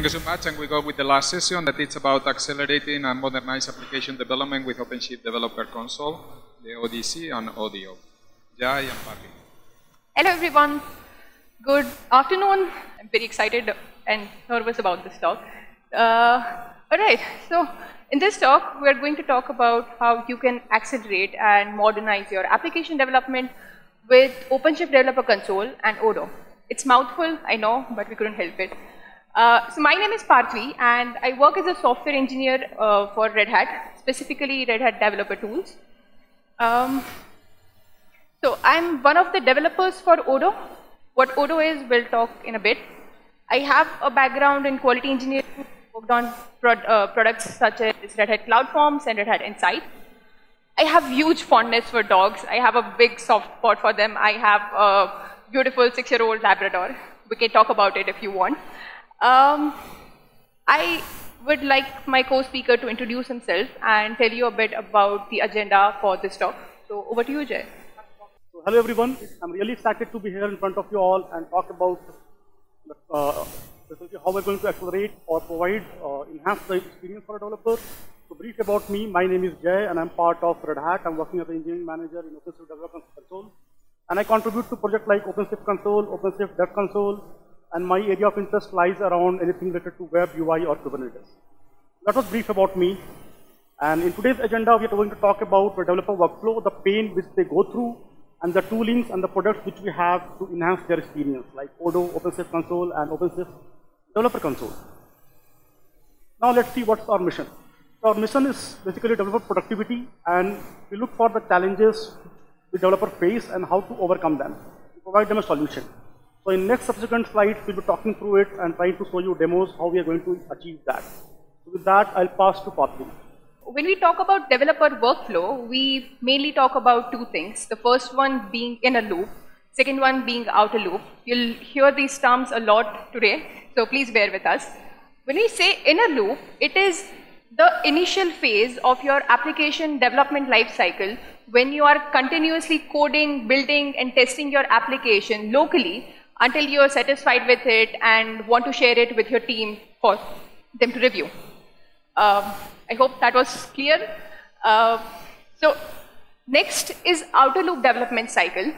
Thank you so much. And we go with the last session that it's about accelerating and modernize application development with OpenShift Developer Console, the ODC and ODO. Jai and Parthvi. Hello everyone. Good afternoon. I'm very excited and nervous about this talk. Uh, all right, so in this talk, we're going to talk about how you can accelerate and modernize your application development with OpenShift Developer Console and ODO. It's mouthful, I know, but we couldn't help it. Uh, so my name is Parthvi, and I work as a software engineer uh, for Red Hat, specifically Red Hat Developer Tools. Um, so I'm one of the developers for Odo. What Odo is, we'll talk in a bit. I have a background in quality engineering, worked on prod, uh, products such as Red Hat Cloud Forms and Red Hat Insight. I have huge fondness for dogs. I have a big soft spot for them. I have a beautiful six-year-old Labrador. We can talk about it if you want. Um, I would like my co-speaker to introduce himself and tell you a bit about the agenda for this talk. So over to you, Jay. So, hello everyone. I'm really excited to be here in front of you all and talk about uh, how we're going to accelerate or provide uh, enhanced experience for a developer. So brief about me, my name is Jay and I'm part of Red Hat. I'm working as an engineering manager in OpenShift Development Console. And I contribute to projects like OpenShift Console, OpenShift Dev Console, and my area of interest lies around anything related to web, UI, or Kubernetes. That was brief about me. And in today's agenda, we are going to talk about the developer workflow, the pain which they go through, and the toolings and the products which we have to enhance their experience, like Odo, OpenShift Console, and OpenShift Developer Console. Now let's see what's our mission. So our mission is basically developer productivity, and we look for the challenges the developer face and how to overcome them, to provide them a solution. So in next subsequent slides, we'll be talking through it and trying to show you demos how we are going to achieve that. So with that, I'll pass to Parthvi. When we talk about developer workflow, we mainly talk about two things. The first one being inner loop, second one being outer loop. You'll hear these terms a lot today, so please bear with us. When we say inner loop, it is the initial phase of your application development lifecycle when you are continuously coding, building, and testing your application locally until you're satisfied with it and want to share it with your team for them to review. Um, I hope that was clear. Uh, so next is outer loop development cycle,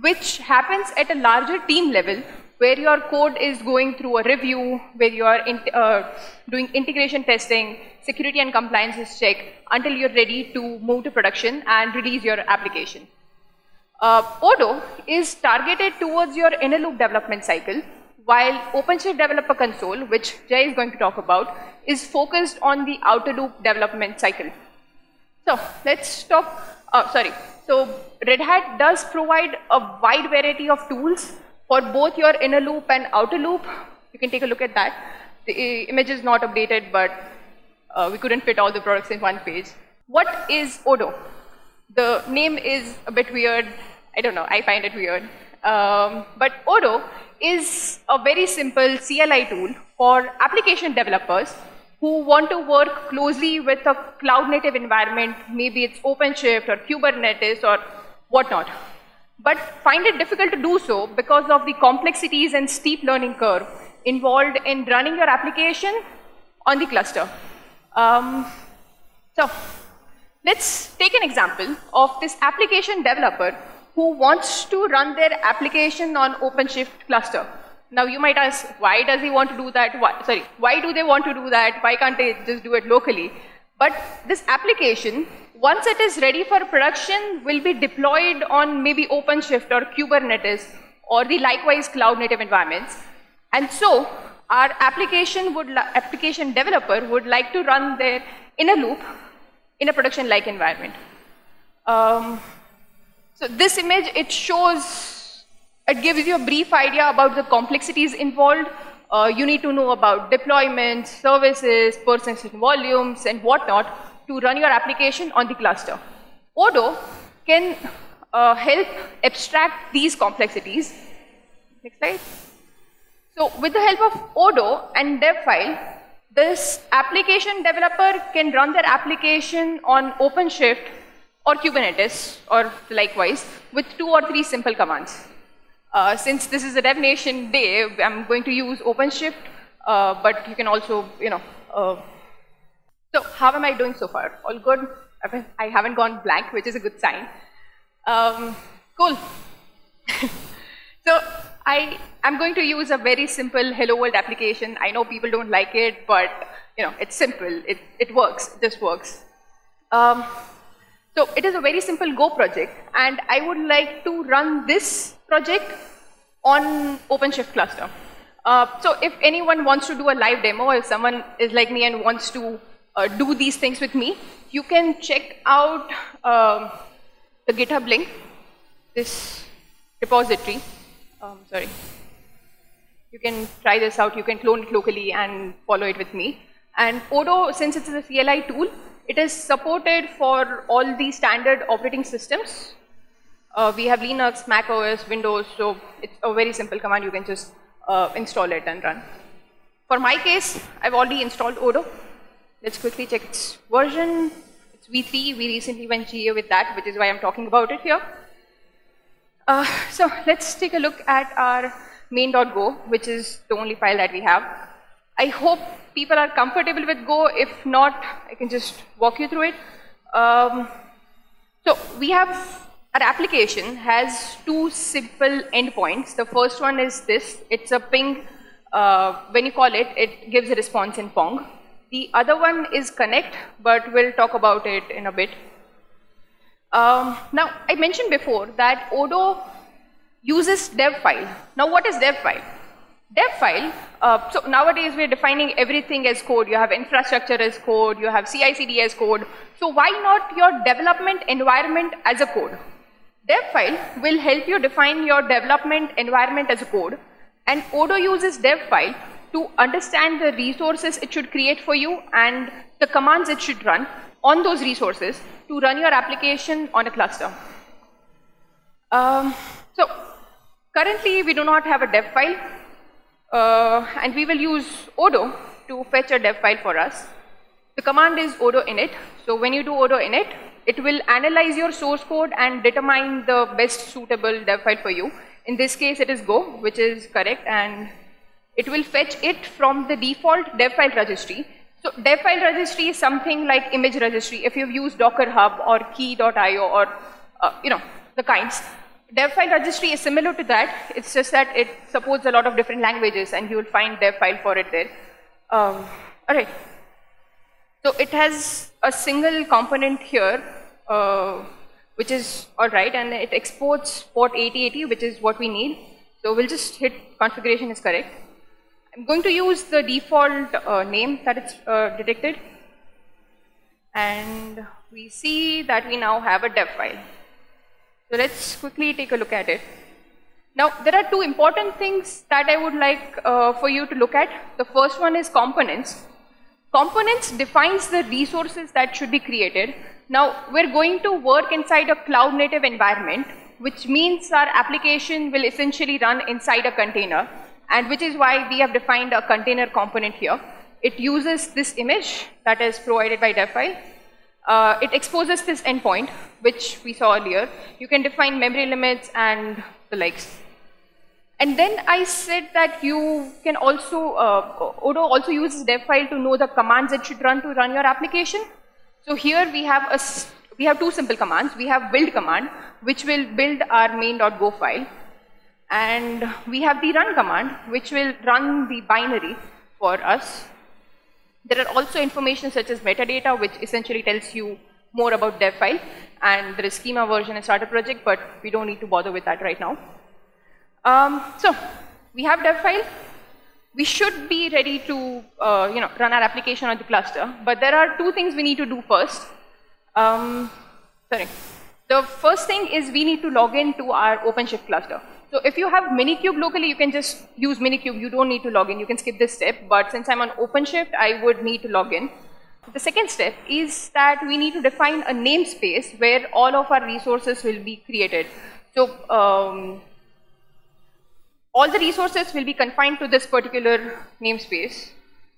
which happens at a larger team level where your code is going through a review, where you are in, uh, doing integration testing, security and compliance check until you're ready to move to production and release your application. Uh, Odo is targeted towards your inner loop development cycle, while OpenShift Developer Console, which Jay is going to talk about, is focused on the outer loop development cycle. So let's talk, uh, sorry. So Red Hat does provide a wide variety of tools for both your inner loop and outer loop. You can take a look at that. The image is not updated, but uh, we couldn't fit all the products in one page. What is Odo? The name is a bit weird. I don't know, I find it weird. Um, but Odo is a very simple CLI tool for application developers who want to work closely with a cloud native environment, maybe it's OpenShift or Kubernetes or whatnot, but find it difficult to do so because of the complexities and steep learning curve involved in running your application on the cluster. Um, so let's take an example of this application developer who wants to run their application on OpenShift cluster. Now you might ask, why does he want to do that? Why, sorry, why do they want to do that? Why can't they just do it locally? But this application, once it is ready for production, will be deployed on maybe OpenShift or Kubernetes or the likewise cloud native environments. And so our application would application developer would like to run their inner loop in a production-like environment. Um, so this image, it shows, it gives you a brief idea about the complexities involved. Uh, you need to know about deployments, services, persistent volumes, and whatnot to run your application on the cluster. Odo can uh, help abstract these complexities. Next slide. So with the help of Odo and Dev DevFile, this application developer can run their application on OpenShift or Kubernetes or likewise with two or three simple commands. Uh, since this is a Dev Nation day, I'm going to use OpenShift uh, but you can also, you know. Uh, so how am I doing so far? All good? I haven't gone blank, which is a good sign. Um, cool. so I am going to use a very simple Hello World application. I know people don't like it, but you know it's simple. It, it works. This works. Um, so it is a very simple Go project, and I would like to run this project on OpenShift cluster. Uh, so if anyone wants to do a live demo, if someone is like me and wants to uh, do these things with me, you can check out uh, the GitHub link, this repository. Um, sorry. You can try this out. You can clone it locally and follow it with me. And Odo, since it's a CLI tool, it is supported for all the standard operating systems. Uh, we have Linux, Mac OS, Windows, so it's a very simple command. You can just uh, install it and run. For my case, I've already installed Odo. Let's quickly check its version. It's V3. We recently went GA with that, which is why I'm talking about it here. Uh, so let's take a look at our main.go, which is the only file that we have. I hope people are comfortable with Go. If not, I can just walk you through it. Um, so we have, our application has two simple endpoints. The first one is this. It's a ping. Uh, when you call it, it gives a response in Pong. The other one is connect, but we'll talk about it in a bit. Um, now, I mentioned before that Odo uses dev file. Now, what is dev file? Dev file, uh, so nowadays we're defining everything as code. You have infrastructure as code, you have CI/CD as code. So why not your development environment as a code? Dev file will help you define your development environment as a code. And Odo uses dev file to understand the resources it should create for you and the commands it should run on those resources to run your application on a cluster. Um, so currently we do not have a dev file uh, and we will use odo to fetch a dev file for us. The command is odo init. So when you do odo init, it will analyze your source code and determine the best suitable dev file for you. In this case, it is Go, which is correct, and it will fetch it from the default dev file registry so dev file registry is something like image registry. If you've used Docker Hub or Quay.io or uh, you know the kinds, dev file registry is similar to that. It's just that it supports a lot of different languages, and you will find dev file for it there. Um, all right. So it has a single component here, uh, which is all right, and it exports port 8080, which is what we need. So we'll just hit configuration is correct. I'm going to use the default uh, name that it's uh, detected. And we see that we now have a dev file. So let's quickly take a look at it. Now, there are two important things that I would like uh, for you to look at. The first one is components. Components defines the resources that should be created. Now, we're going to work inside a cloud native environment, which means our application will essentially run inside a container and which is why we have defined a container component here. It uses this image that is provided by DevFile. Uh, it exposes this endpoint, which we saw earlier. You can define memory limits and the likes. And then I said that you can also, uh, Odo also uses DevFile to know the commands it should run to run your application. So here we have a, we have two simple commands. We have build command, which will build our main.go file. And we have the run command, which will run the binary for us. There are also information such as metadata, which essentially tells you more about dev file. And there is schema version and starter project, but we don't need to bother with that right now. Um, so we have dev file. We should be ready to uh, you know, run our application on the cluster, but there are two things we need to do first. Um, sorry. The first thing is we need to log in to our OpenShift cluster. So if you have Minikube locally, you can just use Minikube. You don't need to log in. You can skip this step. But since I'm on OpenShift, I would need to log in. The second step is that we need to define a namespace where all of our resources will be created. So um, all the resources will be confined to this particular namespace.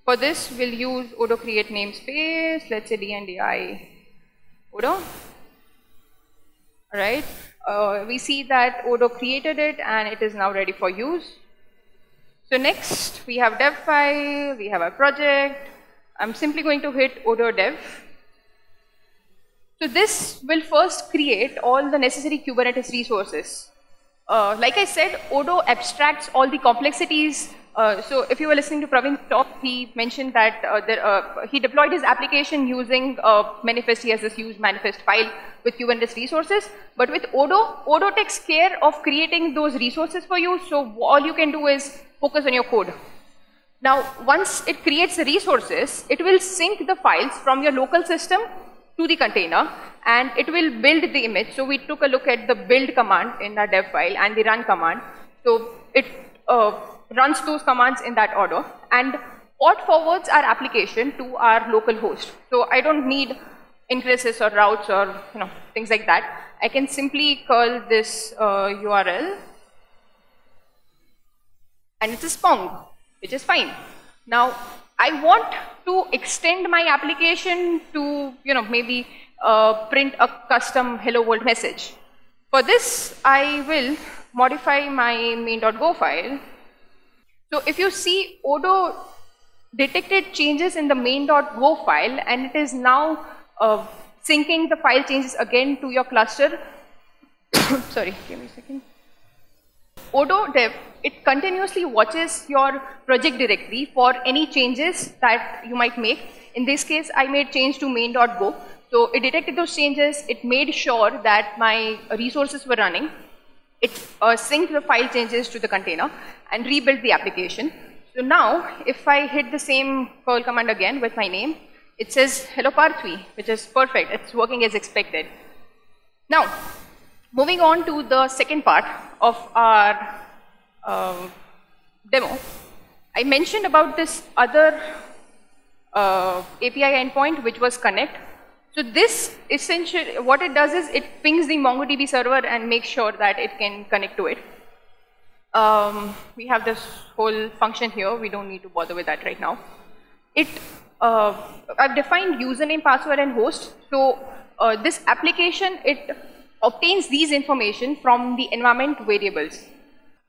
For this, we'll use Odo create namespace. Let's say dndi Odo. Right uh, we see that Odo created it and it is now ready for use. So next we have dev file, we have our project. I'm simply going to hit odo dev. So this will first create all the necessary Kubernetes resources. Uh, like I said, Odo abstracts all the complexities. Uh, so if you were listening to Pravin's talk, he mentioned that uh, there, uh, he deployed his application using uh, manifest. He has this use manifest file with Kubernetes resources. But with Odo, Odo takes care of creating those resources for you. So all you can do is focus on your code. Now, once it creates the resources, it will sync the files from your local system to the container and it will build the image. So we took a look at the build command in our dev file and the run command. So it uh, runs those commands in that order and port forwards our application to our local host. So I don't need ingresses or routes or you know things like that. I can simply call this uh, URL and it's a Spong, which is fine. Now I want to extend my application to, you know, maybe uh, print a custom hello world message. For this, I will modify my main.go file. So if you see Odo detected changes in the main.go file and it is now uh, syncing the file changes again to your cluster. Sorry, give me a second. Odo dev, it continuously watches your project directory for any changes that you might make. In this case, I made change to main.go. So it detected those changes, it made sure that my resources were running. It uh, synced the file changes to the container and rebuilt the application. So now, if I hit the same curl command again with my name, it says hello Parthvi, which is perfect. It's working as expected. Now, moving on to the second part of our uh, demo, I mentioned about this other uh, API endpoint, which was connect. So this essentially, what it does is it pings the MongoDB server and makes sure that it can connect to it. Um, we have this whole function here. We don't need to bother with that right now. It, uh, I've defined username, password, and host. So uh, this application, it obtains these information from the environment variables.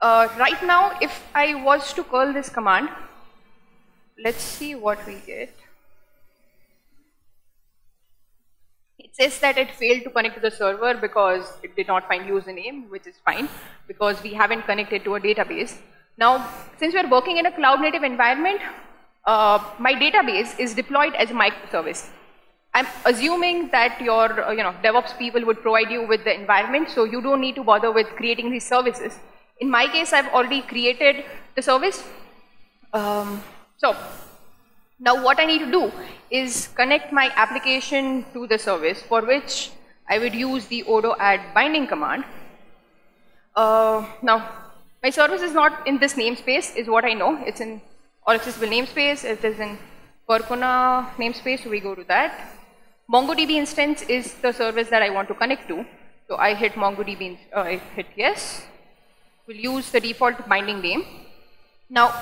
Uh, right now, if I was to call this command, let's see what we get. Says that it failed to connect to the server because it did not find username, which is fine because we haven't connected to a database. Now, since we're working in a cloud native environment, uh, my database is deployed as a microservice. I'm assuming that your uh, you know, DevOps people would provide you with the environment, so you don't need to bother with creating these services. In my case, I've already created the service. Um, so now what I need to do is connect my application to the service for which I would use the odo add binding command. Uh, now my service is not in this namespace is what I know. It's in all accessible namespace. It is in Percona namespace, so we go to that. MongoDB instance is the service that I want to connect to. So I hit MongoDB, uh, I hit yes. We'll use the default binding name. Now,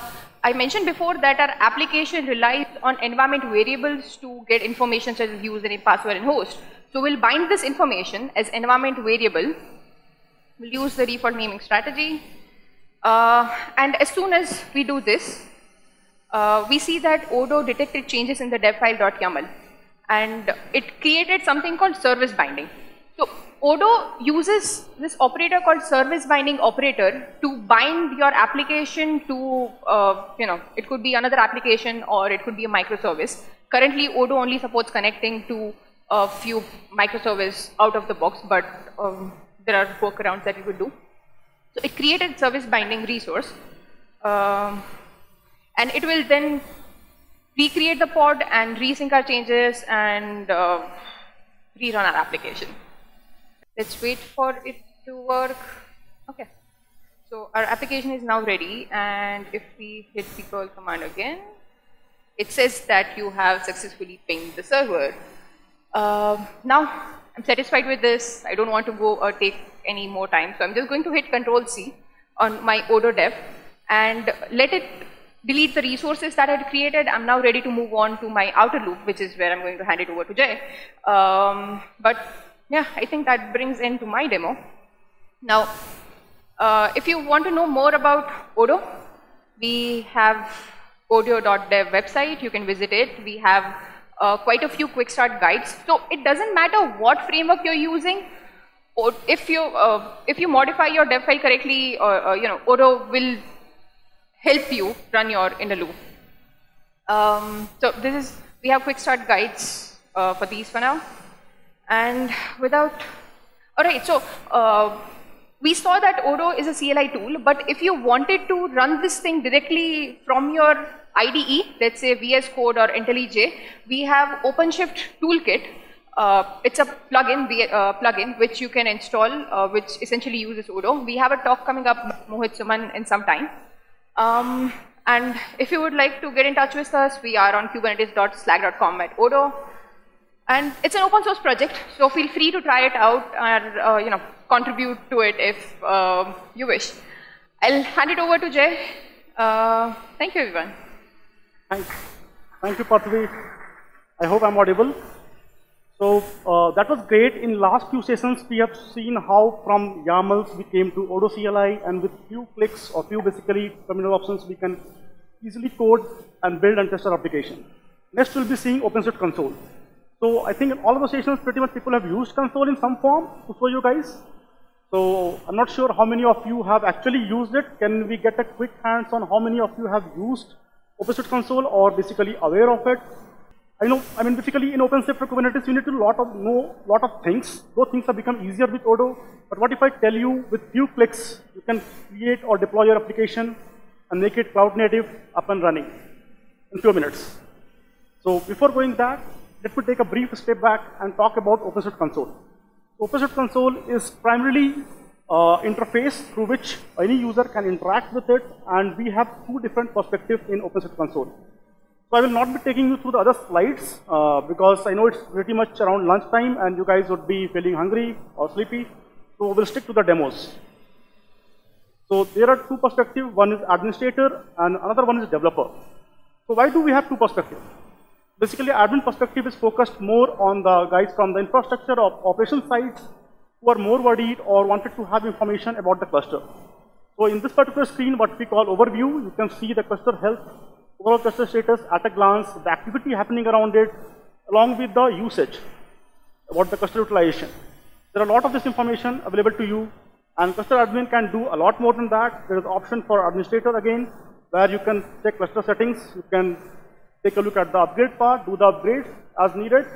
I mentioned before that our application relies on environment variables to get information such as username, password, and host. So we'll bind this information as environment variable. We'll use the default naming strategy. Uh, and as soon as we do this, uh, we see that Odo detected changes in the devfile.yaml and it created something called service binding. So Odo uses this operator called service binding operator to bind your application to, uh, you know, it could be another application or it could be a microservice. Currently, Odo only supports connecting to a few microservices out of the box, but um, there are workarounds that you could do. So it created service binding resource. Um, and it will then recreate the pod and resync our changes and uh, rerun our application. Let's wait for it to work. Okay. So our application is now ready and if we hit the curl command again, it says that you have successfully pinged the server. Uh, now I'm satisfied with this. I don't want to go or take any more time. So I'm just going to hit control C on my Odo dev and let it delete the resources that I had created. I'm now ready to move on to my outer loop, which is where I'm going to hand it over to Jay. Um, but yeah, I think that brings end to my demo. Now, uh, if you want to know more about Odo, We have odo.dev website, you can visit it. We have uh, quite a few quick start guides. So it doesn't matter what framework you're using, or if you uh, if you modify your dev file correctly, or uh, you know, Odo will help you run your in inner loop. Um, so this is we have quick start guides uh, for these for now, and without all right. So uh, we saw that Odo is a CLI tool, but if you wanted to run this thing directly from your IDE, let's say VS Code or IntelliJ, we have OpenShift Toolkit. Uh, it's a plugin, uh, plugin which you can install, uh, which essentially uses Odo. We have a talk coming up, Mohit Suman, in some time. Um, and if you would like to get in touch with us, we are on kubernetes.slack.com at Odo. And it's an open source project, so feel free to try it out and uh, you know contribute to it if uh, you wish. I'll hand it over to Jay. Uh, thank you, everyone. Thank, thank you, Parthvi. I hope I'm audible. So uh, that was great. In last few sessions, we have seen how from YAMLs we came to Odo CLI, and with few clicks or few basically terminal options, we can easily code and build and test our application. Next, we'll be seeing OpenShift console. So I think in all of the sessions, pretty much people have used console in some form to show you guys. So I'm not sure how many of you have actually used it. Can we get a quick hands on how many of you have used OpenShift console or basically aware of it? I know, I mean, basically in OpenShift for Kubernetes, you need to lot of know lot of things. Those things have become easier with Odo. But what if I tell you with few clicks, you can create or deploy your application and make it cloud native up and running in few minutes. So before going that, let me take a brief step back and talk about OpenShift console. OpenShift console is primarily uh, interface through which any user can interact with it, and we have two different perspectives in OpenShift console. So I will not be taking you through the other slides uh, because I know it's pretty much around lunchtime and you guys would be feeling hungry or sleepy. So we'll stick to the demos. So there are two perspectives. One is administrator and another one is developer. So why do we have two perspectives? Basically, admin perspective is focused more on the guys from the infrastructure or operation sides who are more worried or wanted to have information about the cluster. So in this particular screen, what we call overview, you can see the cluster health, overall cluster status at a glance, the activity happening around it, along with the usage, about the cluster utilization. There are a lot of this information available to you, and cluster admin can do a lot more than that. There is option for administrator again, where you can check cluster settings, you can take a look at the upgrade part, do the upgrades as needed.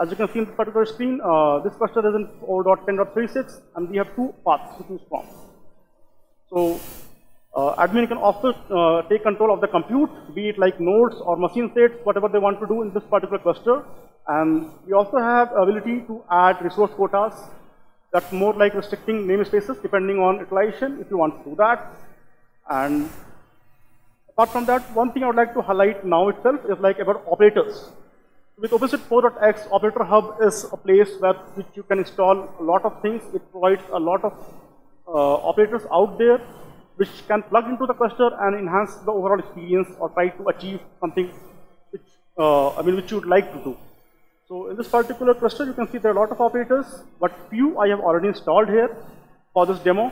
As you can see in this particular screen, uh, this cluster is in 4.10.36, and we have two paths to choose from. So uh, admin can also uh, take control of the compute, be it like nodes or machine states, whatever they want to do in this particular cluster. And we also have ability to add resource quotas. That's more like restricting namespaces depending on utilization if you want to do that. And Apart from that, one thing I would like to highlight now itself is like about operators. With OpenShift 4.x, Operator Hub is a place where which you can install a lot of things. It provides a lot of uh, operators out there which can plug into the cluster and enhance the overall experience or try to achieve something which uh, I mean which you would like to do. So in this particular cluster, you can see there are a lot of operators, but few I have already installed here for this demo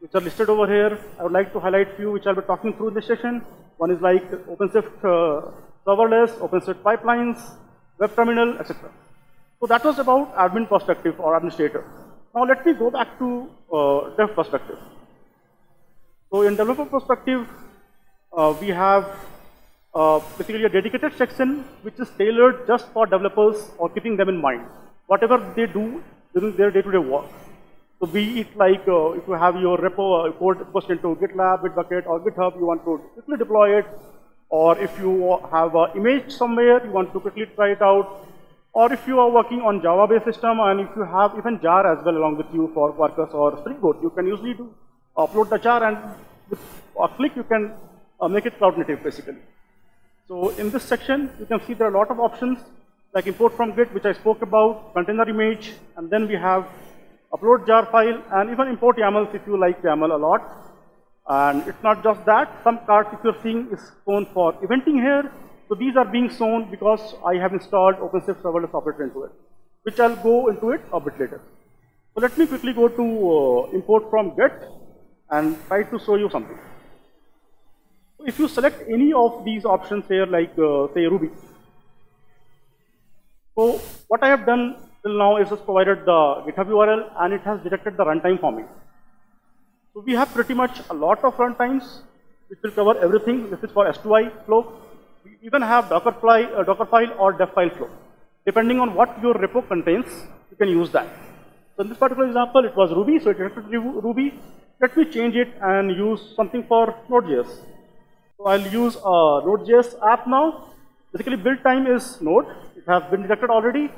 which are listed over here. I would like to highlight few which I'll be talking through this session. One is like OpenShift uh, serverless, OpenShift pipelines, web terminal, etc. So that was about admin perspective or administrator. Now let me go back to uh, dev perspective. So in developer perspective, uh, we have uh, basically a dedicated section which is tailored just for developers or keeping them in mind. Whatever they do during their day-to-day -day work. So be it like uh, if you have your repo code pushed into GitLab, Bitbucket, or GitHub, you want to quickly deploy it. Or if you have an image somewhere, you want to quickly try it out. Or if you are working on Java-based system, and if you have even jar as well along with you for Quarkus or Spring Boot, you can usually do upload the jar, and with a click you can uh, make it cloud native basically. So in this section, you can see there are a lot of options like import from Git, which I spoke about, container image, and then we have upload jar file, and even import YAMLs if you like YAML a lot. And it's not just that, some cards if you're seeing is shown for eventing here. So these are being shown because I have installed OpenShift serverless operator into it, which I'll go into it a bit later. So let me quickly go to uh, import from Git and try to show you something. So if you select any of these options here, like uh, say Ruby. So what I have done till now it has provided the GitHub URL and it has detected the runtime for me. So we have pretty much a lot of runtimes which will cover everything. This is for S2I flow. We even have Dockerfly, uh, Dockerfile or Dev file flow. Depending on what your repo contains, you can use that. So in this particular example, it was Ruby, so it detected Ruby. Let me change it and use something for Node.js. So I'll use a Node.js app now. Basically, build time is Node. It has been detected already.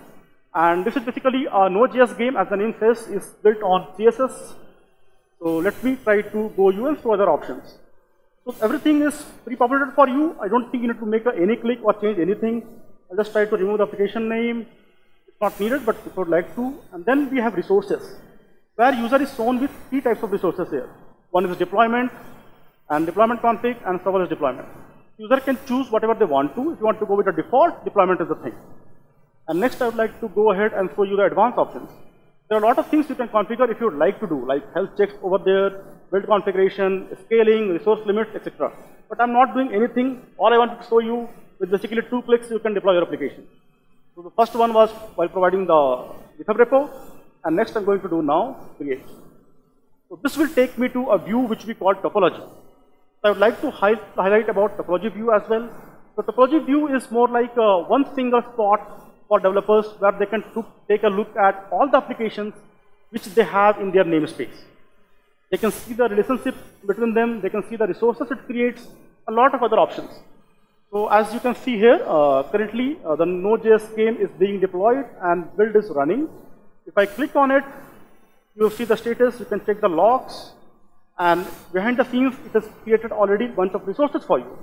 And this is basically a Node.js game, as the name says, is built on CSS. So let me try to go you and other options. So everything is pre-populated for you. I don't think you need to make any click or change anything. I'll just try to remove the application name. It's not needed, but if I would like to. And then we have resources, where user is shown with three types of resources here. One is deployment, and deployment config, and serverless deployment. User can choose whatever they want to. If you want to go with the default, deployment is the thing. And next, I would like to go ahead and show you the advanced options. There are a lot of things you can configure if you would like to do, like health checks over there, build configuration, scaling, resource limits, etc. But I'm not doing anything. All I want to show you with basically two clicks, you can deploy your application. So the first one was while providing the GitHub repo, and next I'm going to do now create. So this will take me to a view which we call topology. So I would like to hi highlight about topology view as well. So topology view is more like uh, one single spot for developers where they can take a look at all the applications which they have in their namespace. They can see the relationship between them, they can see the resources it creates, a lot of other options. So as you can see here, uh, currently uh, the Node.js game is being deployed and build is running. If I click on it, you will see the status, you can check the logs, and behind the scenes, it has created already a bunch of resources for you,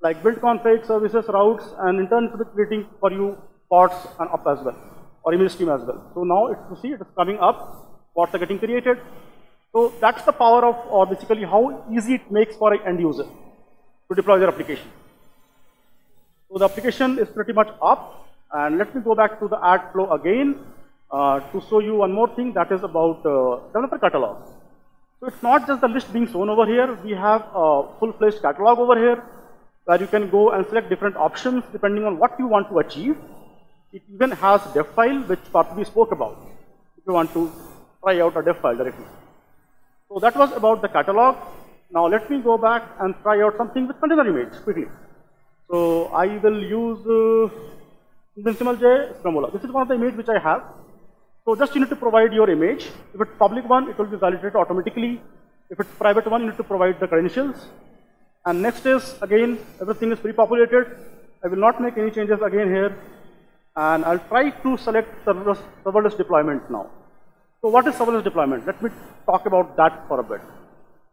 like build config, services, routes, and in turn, creating for you pods and up as well, or image stream as well. So now, it, you see, it is coming up, pods are getting created. So that's the power of, or basically how easy it makes for an end user to deploy their application. So the application is pretty much up, and let me go back to the ad flow again uh, to show you one more thing that is about uh, developer catalog. So it's not just the list being shown over here. We have a full-fledged catalog over here where you can go and select different options depending on what you want to achieve. It even has dev file, which we spoke about, if you want to try out a dev file directly. So that was about the catalog. Now let me go back and try out something with container image quickly. So I will use uh, J. This is one of the image which I have. So just you need to provide your image. If it's public one, it will be validated automatically. If it's private one, you need to provide the credentials. And next is, again, everything is pre-populated. I will not make any changes again here. And I'll try to select serverless, serverless deployment now. So what is serverless deployment? Let me talk about that for a bit.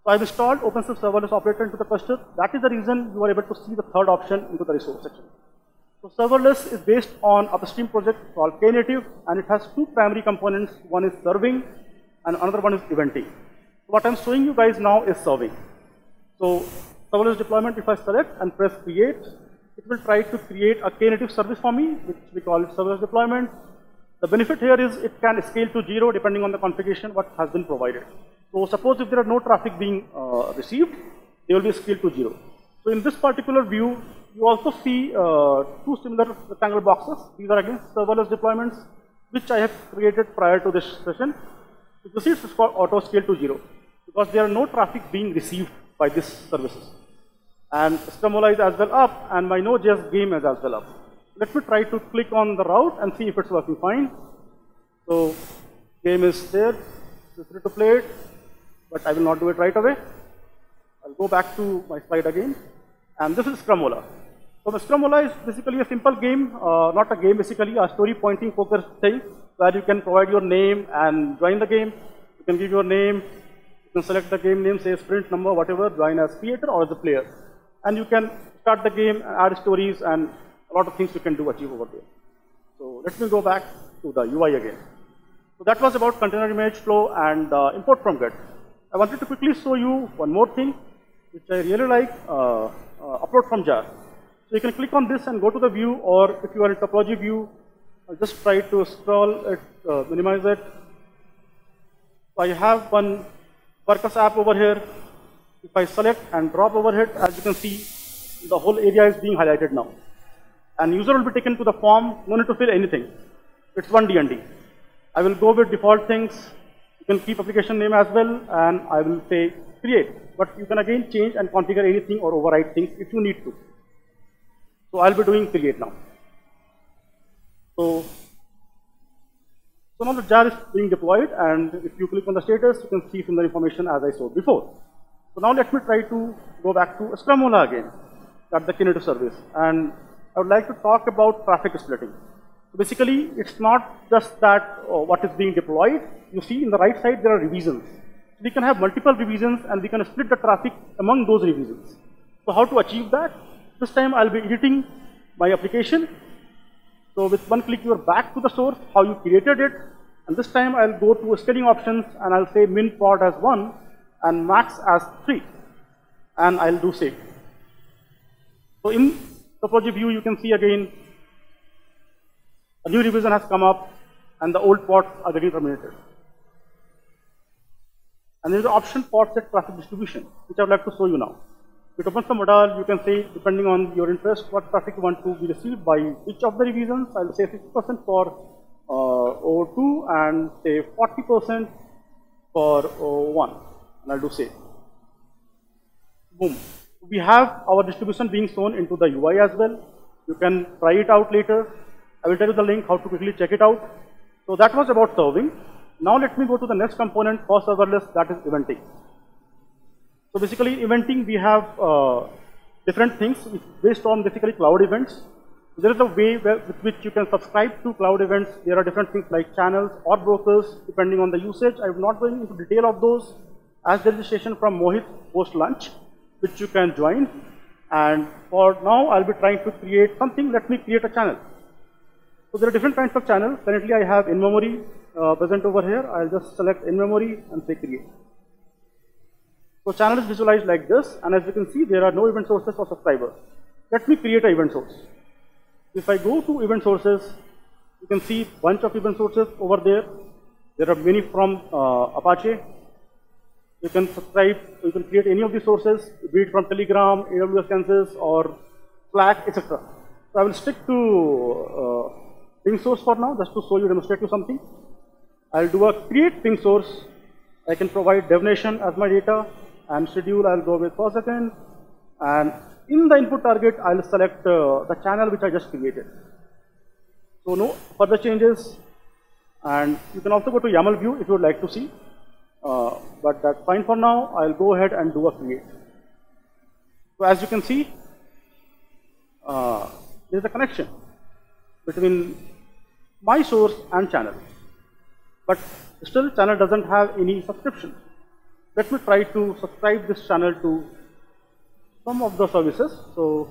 So I've installed OpenShift serverless operator into the cluster. That is the reason you are able to see the third option into the resource section. So serverless is based on upstream project called Knative and it has two primary components. One is serving and another one is eventing. What I'm showing you guys now is serving. So serverless deployment, if I select and press create, it will try to create a Knative service for me, which we call serverless deployment. The benefit here is it can scale to zero depending on the configuration what has been provided. So suppose if there are no traffic being uh, received, they will be scaled to zero. So in this particular view, you also see uh, two similar rectangle boxes. These are again serverless deployments, which I have created prior to this session. You see, it's called auto scale to zero because there are no traffic being received by these services. And Scrumbola is as well up, and my Node.js game is as well up. Let me try to click on the route and see if it's working fine. So game is there, feel free to play it, but I will not do it right away. I'll go back to my slide again. And this is Scrumbola. So the Scrumbola is basically a simple game, uh, not a game, basically a story pointing focused thing where you can provide your name and join the game. You can give your name, you can select the game name, say sprint number, whatever, join as creator or as a player. And you can start the game, add stories, and a lot of things you can do achieve over there. So let me go back to the UI again. So that was about container image flow and uh, import from Git. I wanted to quickly show you one more thing, which I really like. Uh, uh, upload from jar. So you can click on this and go to the view, or if you are in topology view, I'll just try to scroll it, uh, minimize it. So I have one Quarkus app over here. If I select and drop over here, as you can see, the whole area is being highlighted now. And user will be taken to the form, no need to fill anything. It's one DND. I will go with default things. You can keep application name as well, and I will say create. But you can again change and configure anything or override things if you need to. So I'll be doing create now. So, so now the jar is being deployed, and if you click on the status, you can see similar information as I showed before. So now let me try to go back to Scrumbola again, at the Knative service, and I would like to talk about traffic splitting. So basically, it's not just that uh, what is being deployed. You see in the right side, there are revisions. We can have multiple revisions, and we can split the traffic among those revisions. So how to achieve that? This time I'll be editing my application. So with one click, you're back to the source, how you created it. And this time I'll go to scaling options, and I'll say min pod as 1 and max as 3. And I'll do save. So in the project view, you can see again a new revision has come up and the old pods are getting terminated. And there is an option pod set traffic distribution, which I would like to show you now. It opens the modal, you can say, depending on your interest, what traffic you want to be received by which of the revisions. I'll say 50% for uh, O2 and say 40% for O1. And I'll do save. Boom. We have our distribution being shown into the UI as well. You can try it out later. I will tell you the link how to quickly check it out. So that was about serving. Now let me go to the next component for serverless that is eventing. So basically eventing we have uh, different things based on basically cloud events. There is a way where, with which you can subscribe to cloud events. There are different things like channels or brokers depending on the usage. I am not going into detail of those as there is a session from Mohit post lunch which you can join. And for now I'll be trying to create something. Let me create a channel. So there are different kinds of channels. Currently I have in-memory uh, present over here. I'll just select in-memory and say create. So channel is visualized like this and as you can see there are no event sources or subscribers. Let me create an event source. If I go to event sources, you can see bunch of event sources over there. There are many from uh, Apache. You can subscribe, you can create any of these sources, be it from Telegram, AWS Kinesis or Slack, etc. So I will stick to uh, ping source for now, just to show you, demonstrate you something. I'll do a create ping source. I can provide DevNation as my data and schedule I'll go with per second. And in the input target, I'll select uh, the channel which I just created. So no further changes. And you can also go to YAML view if you would like to see. Uh, but that's fine for now. I'll go ahead and do a create. So as you can see, uh, there's a connection between my source and channel. But still channel doesn't have any subscription. Let me try to subscribe this channel to some of the services. So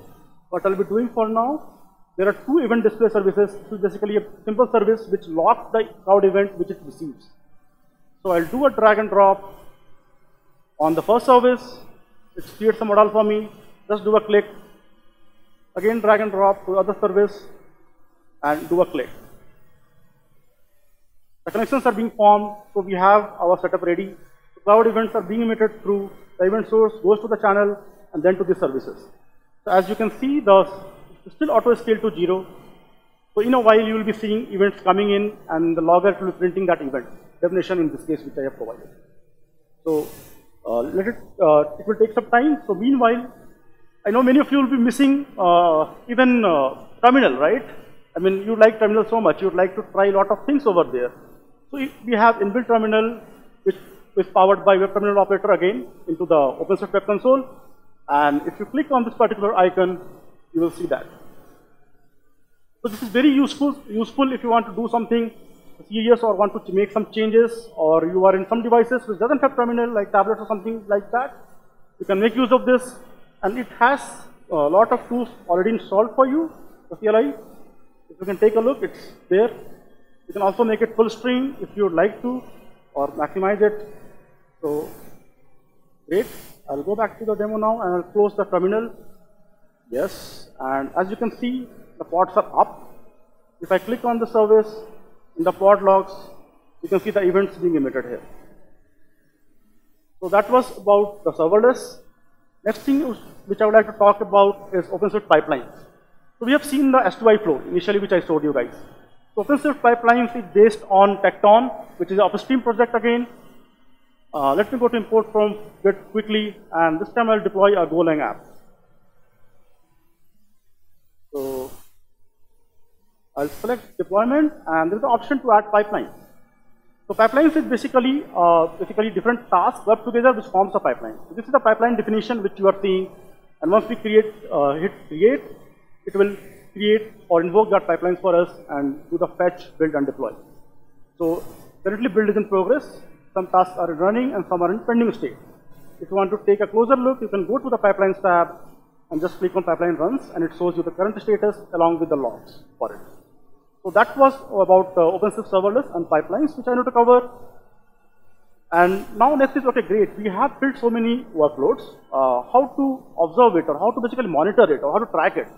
what I'll be doing for now, there are two event display services. Is basically a simple service which locks the cloud event which it receives. So I'll do a drag and drop on the first service. It creates a modal for me. Just do a click. Again drag and drop to other service and do a click. The connections are being formed, so we have our setup ready. The cloud events are being emitted through the event source, goes to the channel, and then to the services. So as you can see, the still auto scale to zero. So in a while, you will be seeing events coming in, and the logger will be printing that event. Definition in this case, which I have provided. So uh, let it. Uh, it will take some time. So meanwhile, I know many of you will be missing uh, even uh, terminal, right? I mean, you like terminal so much, you'd like to try a lot of things over there. So we have inbuilt terminal, which is powered by web terminal operator again into the OpenShift web console. And if you click on this particular icon, you will see that. So this is very useful, useful if you want to do something serious or want to make some changes or you are in some devices which doesn't have terminal like tablets or something like that. You can make use of this and it has a lot of tools already installed for you, the CLI. If you can take a look, it's there. You can also make it full screen if you would like to or maximize it. So great. I'll go back to the demo now and I'll close the terminal. Yes, and as you can see, the pods are up. If I click on the service in the pod logs, you can see the events being emitted here. So that was about the serverless. Next thing which I would like to talk about is OpenShift pipelines. So we have seen the S2I flow initially, which I showed you guys. So OpenShift pipelines is based on Tekton, which is an upstream project again. Uh, let me go to import from Git quickly, and this time I'll deploy a Golang app. I'll select deployment, and there's an option to add pipeline. So pipelines is basically uh, basically different tasks work together which forms a pipeline. So this is the pipeline definition which you are seeing, and once we create uh, hit create, it will create or invoke that pipelines for us and do the fetch, build, and deploy. So currently build is in progress. Some tasks are running and some are in pending state. If you want to take a closer look, you can go to the pipelines tab and just click on pipeline runs, and it shows you the current status along with the logs for it. So that was about uh, OpenShift serverless and pipelines, which I need to cover. And now next is, okay, great, we have built so many workloads, uh, how to observe it or how to basically monitor it or how to track it.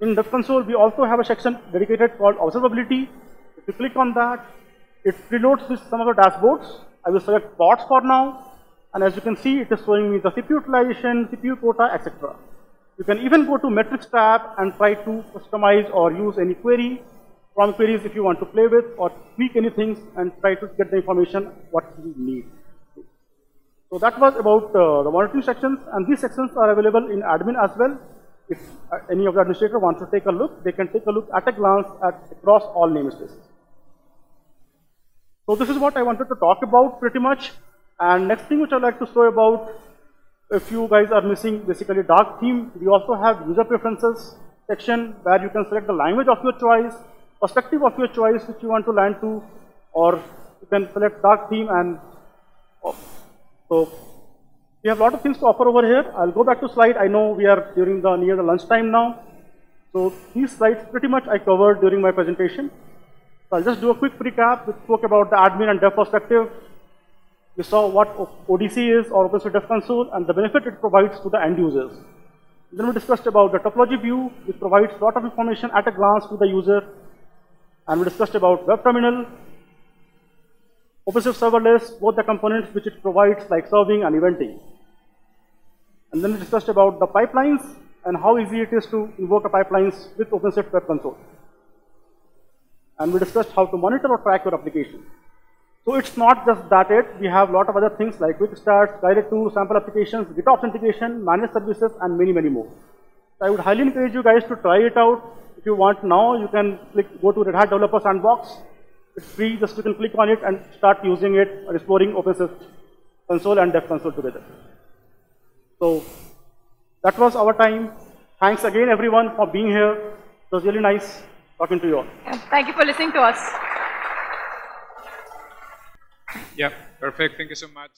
In Dev Console, we also have a section dedicated called observability. If you click on that, it preloads with some of the dashboards. I will select pods for now. And as you can see, it is showing me the CPU utilization, CPU quota, etc. You can even go to metrics tab and try to customize or use any query from queries if you want to play with or tweak anything and try to get the information what you need. So that was about uh, the monitoring sections and these sections are available in admin as well. If uh, any of the administrator wants to take a look, they can take a look at a glance at across all namespaces. So this is what I wanted to talk about pretty much. And next thing which I'd like to show about, if you guys are missing basically dark theme, we also have user preferences section where you can select the language of your choice perspective of your choice which you want to land to, or you can select dark theme and oh, so we have a lot of things to offer over here. I'll go back to slide. I know we are during the near the lunchtime now. So these slides pretty much I covered during my presentation. So I'll just do a quick recap. We spoke about the admin and dev perspective. We saw what ODC is or OpenShift Dev Console and the benefit it provides to the end users. Then we discussed about the topology view, which provides a lot of information at a glance to the user and we discussed about web terminal, OpenShift serverless, both the components which it provides like serving and eventing. And then we discussed about the pipelines and how easy it is to invoke a pipelines with OpenShift Web Console. And we discussed how to monitor or track your application. So it's not just that it, we have a lot of other things like quick start, guided tools, sample applications, GitOps integration, managed services, and many, many more. So I would highly encourage you guys to try it out. If you want now, you can click, go to Red Hat Developer Sandbox. It's free, just you can click on it and start using it or exploring OpenShift console and Dev console together. So that was our time. Thanks again everyone for being here. It was really nice talking to you all. Thank you for listening to us. Yeah, perfect. Thank you so much.